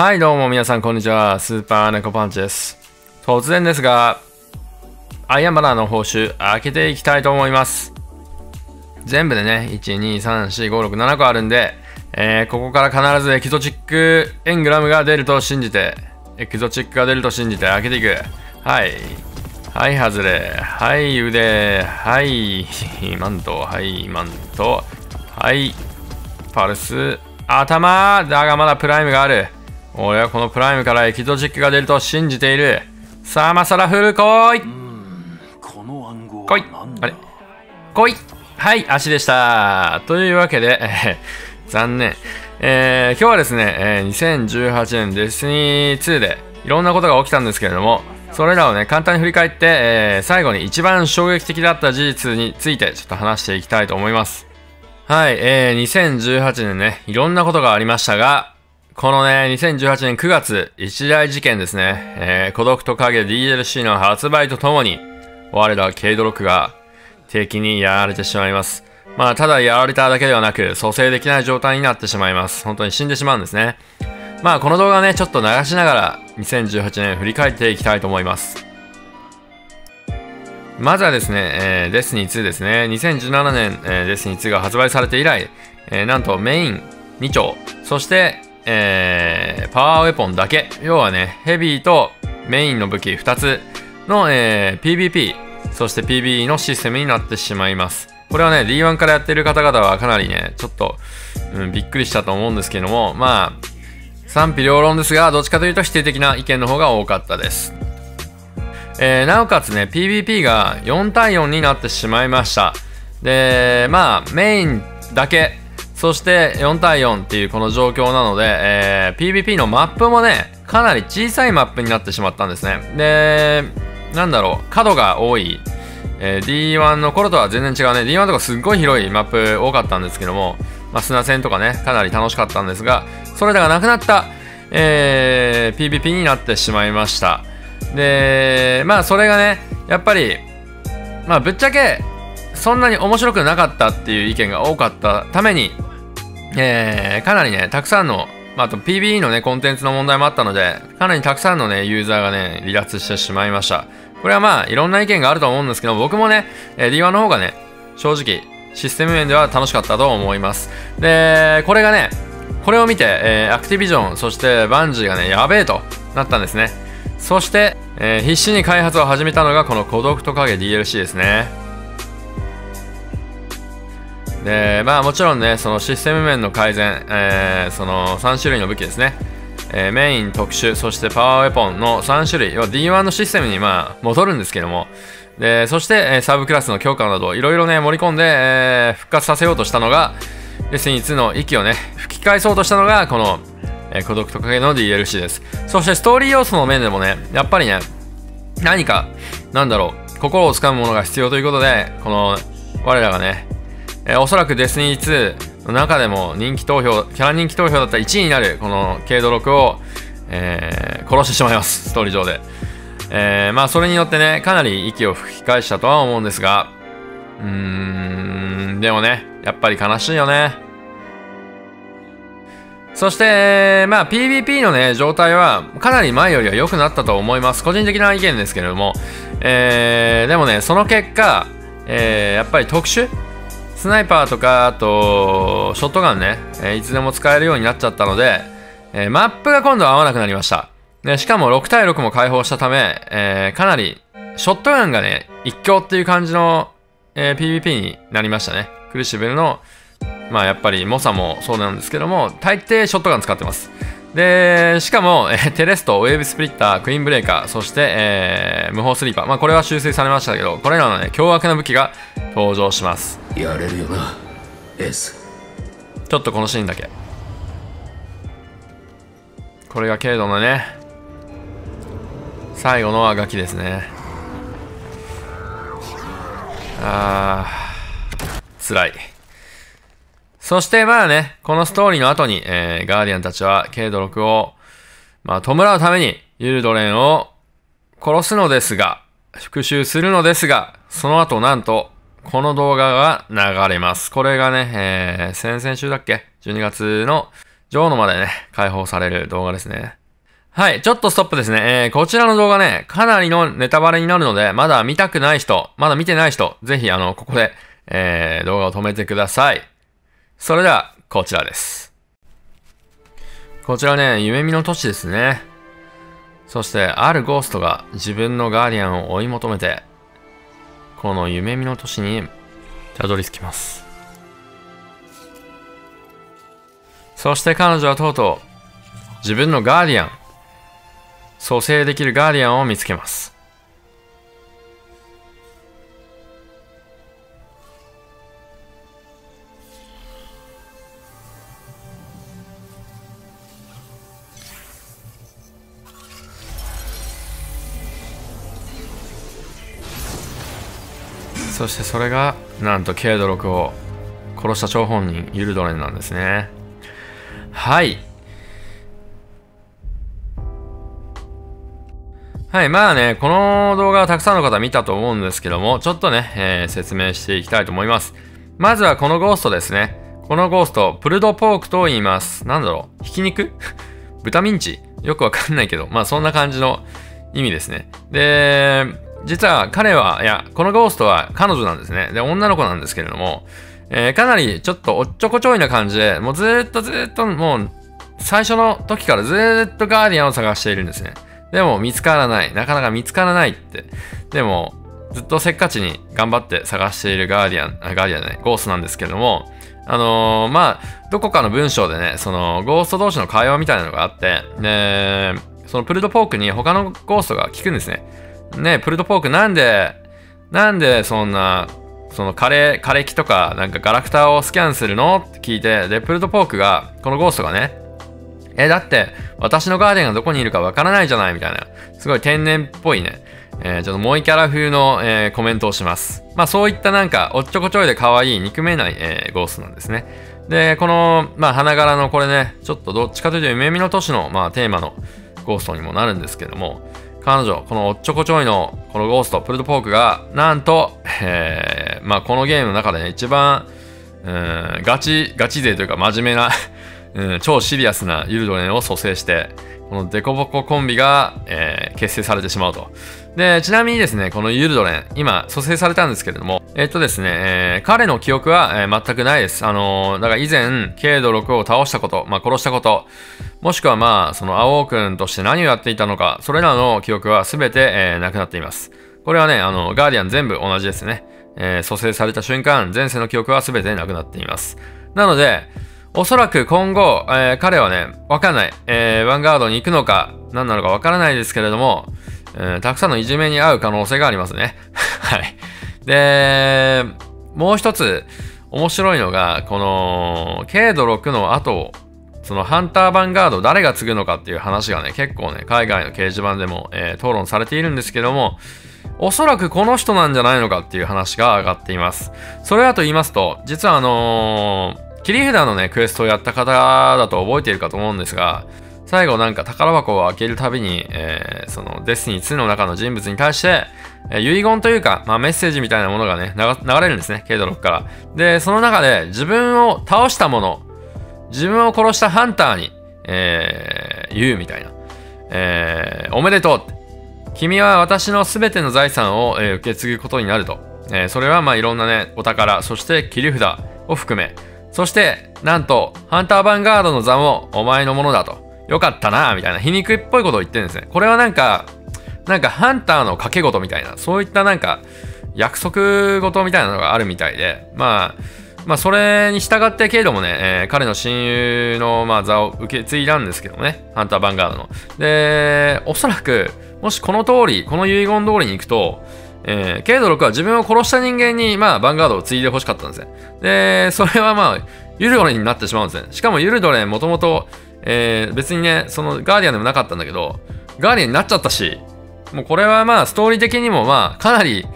はい、どうも皆さん、こんにちは。スーパーネコパンチです。突然ですが、アイアンバラーの報酬、開けていきたいと思います。全部でね、1、2、3、4、5、6、7個あるんで、えー、ここから必ずエキゾチックエングラムが出ると信じて、エキゾチックが出ると信じて開けていく。はい。はい、外れ。はい、腕。はい、マント。はい、マント。はい、パルス。頭だがまだプライムがある。俺はこのプライムからエキゾチックが出ると信じている。さあ、マサラフル来いこの暗号来いあれ？来いはい、足でした。というわけで、え ー残念。えー今日はですね、えー2018年デスティニー2でいろんなことが起きたんですけれども、それらをね、簡単に振り返って、えー最後に一番衝撃的だった事実についてちょっと話していきたいと思います。はい、えー2018年ね、いろんなことがありましたが、このね、2018年9月、一大事件ですね、えー孤独と影 DLC の発売とともに、我らケイドロックが敵にやられてしまいます。まあ、ただやられただけではなく、蘇生できない状態になってしまいます。本当に死んでしまうんですね。まあ、この動画ね、ちょっと流しながら、2018年振り返っていきたいと思います。まずはですね、えーデスニー2ですね。2017年、えーデスニー2が発売されて以来、えーなんとメイン2丁、そして、えーパワーウェポンだけ、要はね、ヘビーとメインの武器2つの、えー PVP、そして PB のシステムになってしまいます。これはね、D1 からやってる方々はかなりね、ちょっと、うん、びっくりしたと思うんですけども、まあ、賛否両論ですが、どっちかというと否定的な意見の方が多かったです。えーなおかつね、PVP が4対4になってしまいました。で、まあ、メインだけ、そして4対4っていうこの状況なので、えー PVP のマップもね、かなり小さいマップになってしまったんですね。で、なんだろう、角が多い、えー D1 の頃とは全然違うね。D1 とかすっごい広いマップ多かったんですけども、まあ、砂戦とかね、かなり楽しかったんですが、それらがなくなった、えー PVP になってしまいました。で、まあそれがね、やっぱり、まあぶっちゃけ、そんなに面白くなかったっていう意見が多かったために、えーかなりね、たくさんの、まあ、あと PBE のね、コンテンツの問題もあったので、かなりたくさんのね、ユーザーがね、離脱してしまいました。これはまあ、いろんな意見があると思うんですけど、僕もね、えー D1 の方がね、正直、システム面では楽しかったと思います。で、これがね、これを見て、えーアクティビジョン、そしてバンジーがね、やべえとなったんですね。そして、えー必死に開発を始めたのがこの孤独と影 DLC ですね。で、まあもちろんね、そのシステム面の改善、えーその3種類の武器ですね。えーメイン、特殊、そしてパワーウェポンの3種類、要は D1 のシステムにまあ戻るんですけども、で、そして、えーサブクラスの強化など、いろいろね、盛り込んで、えー復活させようとしたのが、デスニー2の息をね、吹き返そうとしたのが、この、え孤独と影の DLC です。そしてストーリー要素の面でもね、やっぱりね、何か、なんだろう、心をつかむものが必要ということで、この、我らがね、えーおそらくデスニー2の中でも人気投票、キャラ人気投票だった1位になる、この軽度6を、えー殺してしまいます、ストーリー上で。えーまあ、それによってね、かなり息を吹き返したとは思うんですが、うーん、でもね、やっぱり悲しいよね。そして、まあ、PVP のね、状態は、かなり前よりは良くなったと思います。個人的な意見ですけれども。えー、でもね、その結果、えーやっぱり特殊スナイパーとか、あと、ショットガンね、えーいつでも使えるようになっちゃったので、えーマップが今度は合わなくなりました。でしかも6対6も開放したため、えーかなり、ショットガンがね、一強っていう感じの、え PVP になりましたね。クルシブルの、まあやっぱりモサもそうなんですけども、大抵ショットガン使ってます。で、しかも、えーテレスト、ウェーブスプリッター、クイーンブレーカー、そして、えー無法スリーパー。まあこれは修正されましたけど、これらのね、凶悪な武器が登場します。やれるよなエースちょっとこのシーンだけ。これが軽度のね、最後のあがきですね。あー、辛い。そしてまあね、このストーリーの後に、えーガーディアンたちは軽度6を、まあ、弔うためにユルドレンを殺すのですが、復讐するのですが、その後なんと、この動画が流れます。これがね、えー先々週だっけ ?12 月の女王のまでね、解放される動画ですね。はい、ちょっとストップですね。えー、こちらの動画ね、かなりのネタバレになるので、まだ見たくない人、まだ見てない人、ぜひあの、ここで、えー、動画を止めてください。それでは、こちらです。こちらね、夢見の都市ですね。そして、あるゴーストが自分のガーディアンを追い求めて、この夢見の都市にたどり着きます。そして彼女はとうとう、自分のガーディアン、蘇生できるガーディアンを見つけます。そしてそれがなんとケイド6を殺した張本人ユルドレンなんですね。はい。はいまあねこの動画はたくさんの方見たと思うんですけどもちょっとね、えー説明していきたいと思います。まずはこのゴーストですね。このゴーストプルドポークと言います。なんだろう？ひき肉？豚ミンチ？よくわかんないけどまあそんな感じの意味ですね。で実は彼は、いや、このゴーストは彼女なんですね。で、女の子なんですけれども、えーかなりちょっとおっちょこちょいな感じで、もうずっとずっともう、最初の時からずっとガーディアンを探しているんですね。でも見つからない。なかなか見つからないって。でも、ずっとせっかちに頑張って探しているガーディアン、あガーディアンじゃない、ゴーストなんですけれども、あのーまあ、どこかの文章でね、その、ゴースト同士の会話みたいなのがあって、で、そのプルドポークに他のゴーストが聞くんですね。ねプルドポークなんで、なんでそんな、その枯れ、枯れ木とか、なんかガラクタをスキャンするの？って聞いて、で、プルドポークが、このゴーストがね、え、だって、私のガーディアンがどこにいるかわからないじゃないみたいな、すごい天然っぽいね、えーちょっと萌えキャラ風の、えーコメントをします。まあそういったなんか、おっちょこちょいで可愛い、憎めない、えーゴーストなんですね。で、この、まあ花柄のこれね、ちょっとどっちかというと夢見の都市の、まあテーマのゴーストにもなるんですけども、彼女、このおっちょこちょいのこのゴースト、プルドポークが、なんと、えーまあこのゲームの中でね、一番、うん、ガチ、ガチ勢というか真面目な、うん、超シリアスなユルドレンを蘇生して、このデコボココンビが、えー結成されてしまうと。で、ちなみにですね、このユルドレン、今、蘇生されたんですけれども、えっとですね、えー彼の記憶は、えー全くないです。あのーだから以前、ケイド6を倒したこと、まあ、殺したこと、もしくはまあ、その青くんとして何をやっていたのか、それらの記憶は全て、えーなくなっています。これはね、あの、ガーディアン全部同じですね。えー蘇生された瞬間、前世の記憶は全てなくなっています。なので、おそらく今後、えー彼はね、わかんない。えーヴァンガードに行くのか、何なのかわからないですけれども、えーたくさんのいじめに遭う可能性がありますね。はい。で、もう一つ面白いのが、この、軽度6の後、そのハンターヴァンガード誰が継ぐのかっていう話がね、結構ね、海外の掲示板でも、えー討論されているんですけども、おそらくこの人なんじゃないのかっていう話が上がっています。それはと言いますと、実はあのー切り札のね、クエストをやった方だと覚えているかと思うんですが、最後なんか宝箱を開けるたびに、えーそのデスティニー2の中の人物に対して、えー遺言というか、まあ、メッセージみたいなものがね、流れるんですね、ケイドロックから。で、その中で自分を倒したもの、自分を殺したハンターに、えー言うみたいな。えーおめでとう君は私のすべての財産を、えー受け継ぐことになると。えーそれはまあいろんなね、お宝、そして切り札を含め、そして、なんと、ハンターヴァンガードの座もお前のものだと。よかったな、みたいな皮肉っぽいことを言ってるんですね。これはなんか、なんかハンターの賭け事みたいな、そういったなんか、約束事みたいなのがあるみたいで、まあ、まあ、それに従ってけれどもね、えー彼の親友の、まあ、座を受け継いだんですけどね、ハンター・ヴァンガードの。で、おそらく、もしこの通り、この遺言通りに行くと、えーケイド6は自分を殺した人間に、まあ、ヴァンガードを継いで欲しかったんですね。で、それはまあ、ユルドレンになってしまうんですね。しかもユルドレン、もともと、えー別にね、そのガーディアンでもなかったんだけど、ガーディアンになっちゃったし、もうこれはまあ、ストーリー的にもまあ、かなり、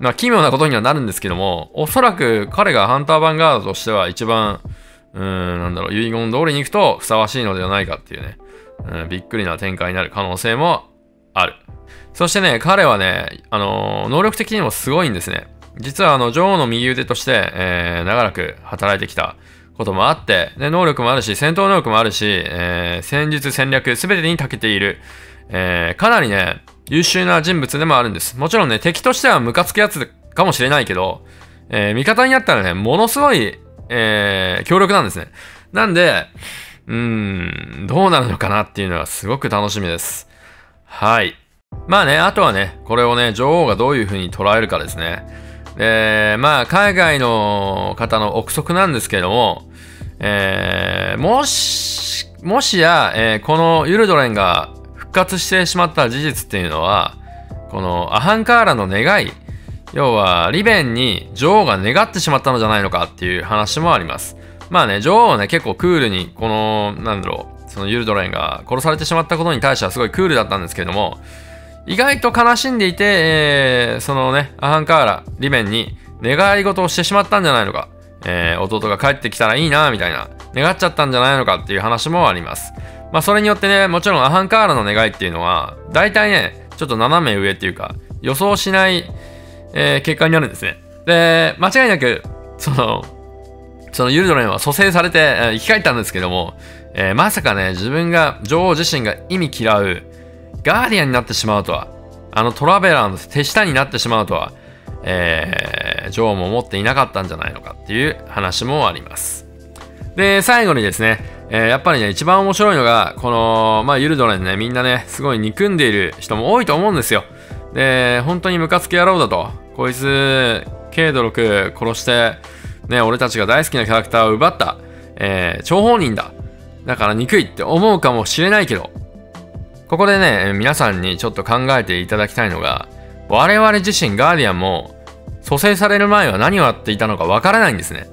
まあ、奇妙なことにはなるんですけども、おそらく彼がハンター・ヴァンガードとしては一番、うん、なんだろう、遺言通りに行くとふさわしいのではないかっていうね、うん、びっくりな展開になる可能性もある。そしてね、彼はね、あのー能力的にもすごいんですね。実はあの、女王の右腕として、えー長らく働いてきたこともあって、で、能力もあるし、戦闘能力もあるし、えー戦術、戦略、すべてに長けている、えーかなりね、優秀な人物でもあるんです。もちろんね、敵としてはムカつくやつかもしれないけど、えー味方になったらね、ものすごい、えー強力なんですね。なんで、うーん、どうなるのかなっていうのはすごく楽しみです。はい。まあね、あとはね、これをね、女王がどういう風に捉えるかですね。で、まあ、海外の方の憶測なんですけども、えーもし、もしや、えーこのユルドレンが復活してしまった事実っていうのは、このアハンカーラの願い、要は、リベンに女王が願ってしまったのじゃないのかっていう話もあります。まあね、女王はね、結構クールに、この、なんだろう、そのユルドレンが殺されてしまったことに対してはすごいクールだったんですけれども、意外と悲しんでいて、えーそのね、アハンカーラ、リベンに願い事をしてしまったんじゃないのか、えー弟が帰ってきたらいいな、みたいな、願っちゃったんじゃないのかっていう話もあります。まあ、それによってね、もちろんアハンカーラの願いっていうのは、大体ね、ちょっと斜め上っていうか、予想しない、えー結果になるんですね。で、間違いなく、その、そのユルドレンは蘇生されて、生き返ったんですけども、えーまさかね、自分が、女王自身が意味嫌う、ガーディアンになってしまうとは、あのトラベラーの手下になってしまうとは、えー、女王も思っていなかったんじゃないのかっていう話もあります。で、最後にですね、えーやっぱりね、一番面白いのが、この、まあ、ユルドレンね、みんなね、すごい憎んでいる人も多いと思うんですよ。で、本当にムカつき野郎だと。こいつ、ケイドロク殺して、ね、俺たちが大好きなキャラクターを奪った、えー、張本人だ。だから憎いって思うかもしれないけど、ここでね、皆さんにちょっと考えていただきたいのが、我々自身ガーディアンも、蘇生される前は何をやっていたのかわからないんですね。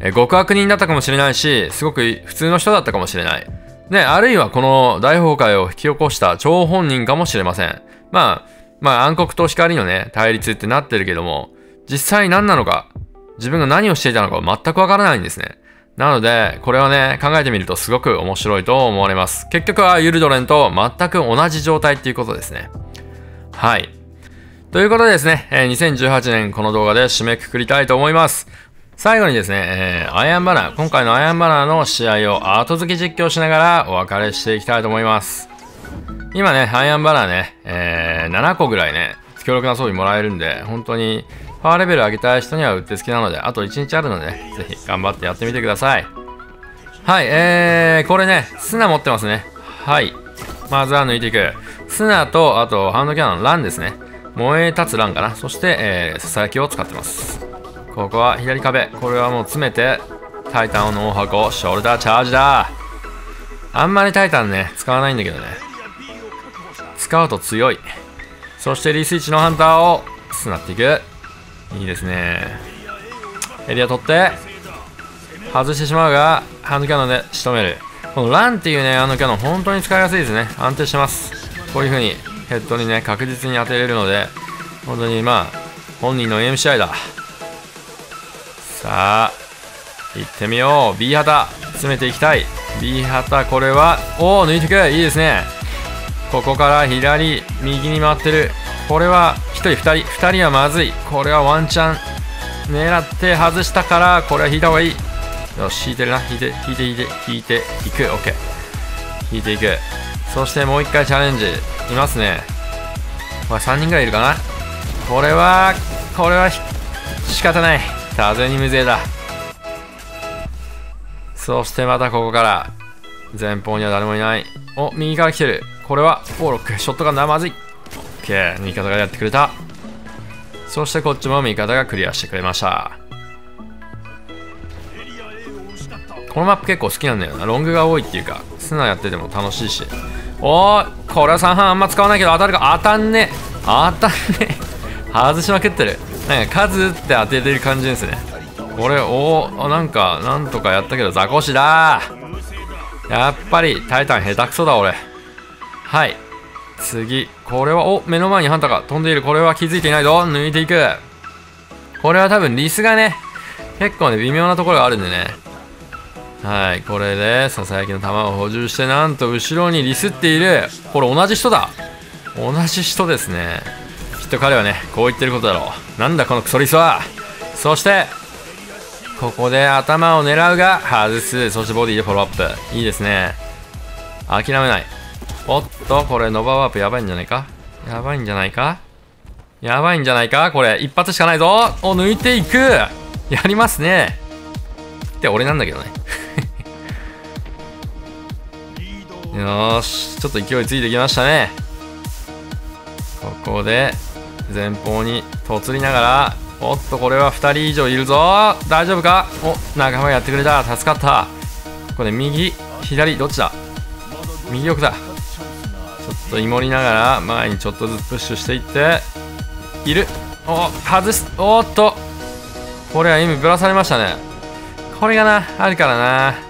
え極悪人だったかもしれないし、すごく普通の人だったかもしれない。ね、あるいはこの大崩壊を引き起こした張本人かもしれません。まあ、まあ暗黒と光のね、対立ってなってるけども、実際何なのか、自分が何をしていたのか全くわからないんですね。なので、これはね、考えてみるとすごく面白いと思われます。結局はユルドレンと全く同じ状態っていうことですね。はい。ということでですね、えー2018年この動画で締めくくりたいと思います。最後にですね、えーアイアンバナー、今回のアイアンバナーの試合を後付け実況しながらお別れしていきたいと思います。今ね、アイアンバナーね、えー7個ぐらいね、強力な装備もらえるんで、本当にパワーレベル上げたい人にはうってつけなので、あと1日あるので、ぜひ頑張ってやってみてください。はい、えー、これね、砂持ってますね。はい。まずは抜いていく。砂と、あと、ハンドキャノン、ランですね。燃え立つランかな。そして、えー、ささやきを使ってます。ここは左壁。これはもう詰めて、タイタンの大箱、ショルダーチャージだ。あんまりタイタンね、使わないんだけどね。使うと強い。そしてリスイッチのハンターを、つなっていく。いいですね。エリア取って、外してしまうが、ハンドキャノンで仕留める。このランっていうね、ハンドキャノン、本当に使いやすいですね。安定してます。こういう風にヘッドにね、確実に当てれるので、本当にまあ、本人の AMCI だ。さあ、行ってみよう。B 旗、詰めていきたい。B 旗、これは、おお、抜いていく。いいですね。ここから左、右に回ってる。これは、1人、2人、2人はまずい。これはワンチャン、狙って外したから、これは引いた方がいい。よし、引いてるな。引いて、引いて、引いて、引いていく。オッケー。引いていく。そしてもう一回チャレンジ。いますね。これ3人ぐらいいるかな。これは、これは仕方ない。多勢に無勢だ。そしてまたここから、前方には誰もいない。お、右から来てる。これは、オーロック。ショットガンだ。まずい。オッケー。味方がやってくれた。そしてこっちも味方がクリアしてくれました。このマップ結構好きなんだよな。ロングが多いっていうか、砂やってても楽しいし。おー、これは3班あんま使わないけど当たるか当たんね当たんね外しまくってる。なんか数って当ててる感じですね。これ、おー、なんか、なんとかやったけど、ザコシだやっぱり、タイタン下手くそだ、俺。はい。次。これは、お、目の前にハンターが飛んでいる。これは気づいていないぞ。抜いていく。これは多分、リスがね、結構ね、微妙なところがあるんでね。はい、これで、ささやきの弾を補充して、なんと後ろにリスっている。これ同じ人だ。同じ人ですね。きっと彼はね、こう言ってることだろう。なんだこのクソリスは。そして、ここで頭を狙うが外すそしてボディでフォローアップいいですね諦めないおっとこれノバワープやばいんじゃないか？やばいんじゃないか？やばいんじゃないか？これ一発しかないぞお抜いていくやりますねって俺なんだけどねよしちょっと勢いついてきましたね。ここで前方にとつりながらおっとこれは2人以上いるぞ。大丈夫か？お仲間やってくれた。助かった。これ右左どっちだ？右奥だ。ちょっとイモりながら前にちょっとずつプッシュしていっている。お外す。おっと。これは意味ぶらされましたね。これがなあるからな。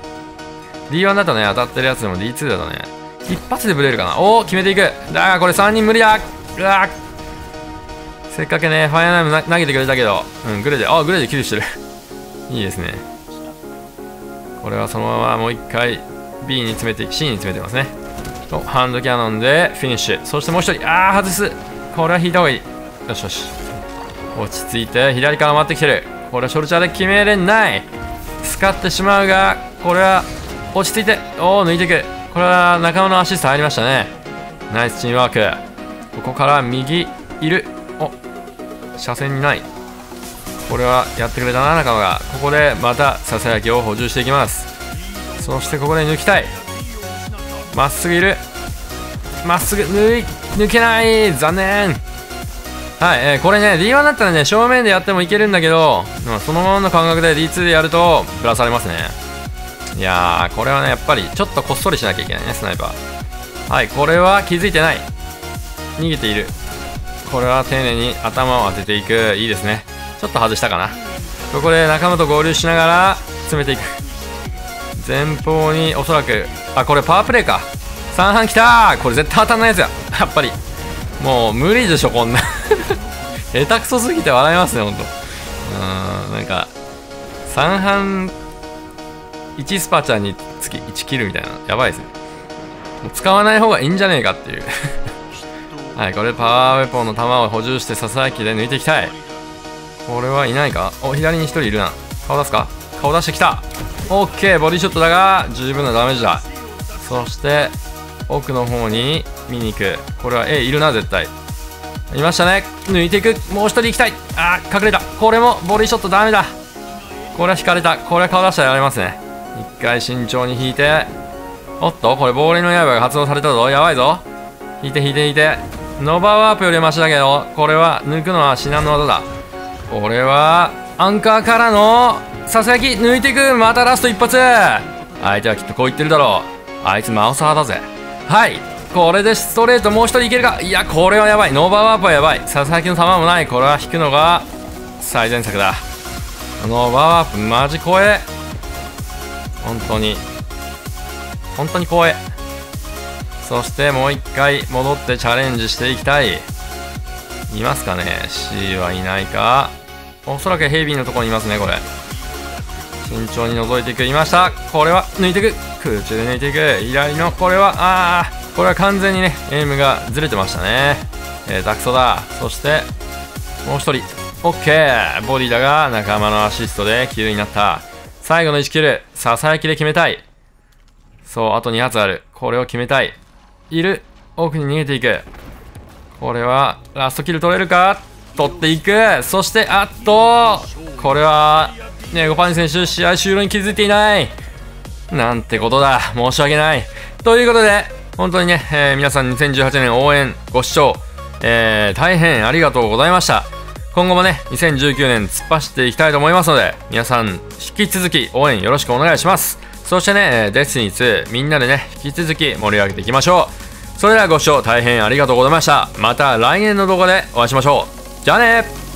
D1 だとね当たってるやつでも D2 だとね一発でブレるかな。おお決めていく。だがこれ3人無理だ。うわ。せっかくねファイアナイム投げてくれたけど。うんグレであグレでキルしてる。いいですね。これはそのままもう一回 B に詰めて C に詰めてますね。おハンドキャノンでフィニッシュ。そしてもう一人。ああ外す。これは引いた方がいい。よしよし。落ち着いて左から回ってきてる。これはショルチャーで決めれない。使ってしまうがこれは落ち着いて。おお抜いていく。これは仲間のアシスト入りましたね。ナイスチームワーク。ここから右いる。お車線にない。これはやってくれたな仲間が。ここでまたささやきを補充していきます。そしてここで抜きたい。まっすぐいる。まっすぐ抜い抜けない。残念。はい、えー、これね D1 だったらね正面でやってもいけるんだけど、そのままの感覚で D2 でやるとぶらされますね。いやーこれはねやっぱりちょっとこっそりしなきゃいけないねスナイパー。はいこれは気づいてない。逃げている。これは丁寧に頭を当てていく。いいですね。ちょっと外したかな。ここで仲間と合流しながら詰めていく。前方におそらくあこれパワープレイか。3半きたこれ絶対当たんないやつや。やっぱり。もう無理でしょこんな。下手くそすぎて笑いますねほんと。うんなんか3半1スパチャにつき1キルみたいな。やばいですね。もう使わない方がいいんじゃねえかっていう。はいこれパワーウェポンの弾を補充してささやきで抜いていきたい。これはいないか？お左に1人いるな。顔出すか？顔出してきた。オッケーボディショットだが十分なダメージだ。そして奥の方に見に行く。これは A いるな絶対。いましたね。抜いていく。もう1人行きたい。あー隠れた。これもボディショットダメだ。これは引かれた。これは顔出したらやられますね。一回慎重に引いて。おっとこれ亡霊の刃が発動されたぞ。やばいぞ。引いて引いて引いて。ノバワープよりマシだけどこれは抜くのは至難の技だ。これはアンカーからのささやき抜いていく。またラスト一発。相手はきっとこう言ってるだろう。あいつマウサーだぜ。はい。これでストレートもう一人いけるか。いやこれはやばい。ノヴァワープはやばい。ささやきの弾もない。これは引くのが最善策だ。ノヴァワープマジ怖え。本当に。本当に怖えそしてもう一回戻ってチャレンジしていきたい。いますかね？C はいないか？おそらくヘイビーのところにいますねこれ。慎重に覗いていく。いました。これは抜いていく。空中で抜いていく。左のこれはああこれは完全にねエイムがずれてましたね。えー、ダクソだ。そしてもう一人。OK ボディだが仲間のアシストでキルになった。最後の1キルささやきで決めたい。そうあと2発ある。これを決めたい。いる。奥に逃げていく。これはラストキル取れるか？取っていく。そしてあっとこれはネゴパニ選手試合終了に気づいていない。なんてことだ。申し訳ない。ということで本当にね、えー、皆さん2018年応援ご視聴、えー、大変ありがとうございました。今後もね2019年突っ走っていきたいと思いますので皆さん引き続き応援よろしくお願いします。そしてねデスティニー2みんなでね引き続き盛り上げていきましょう。それではご視聴大変ありがとうございました。また来年の動画でお会いしましょう。じゃあね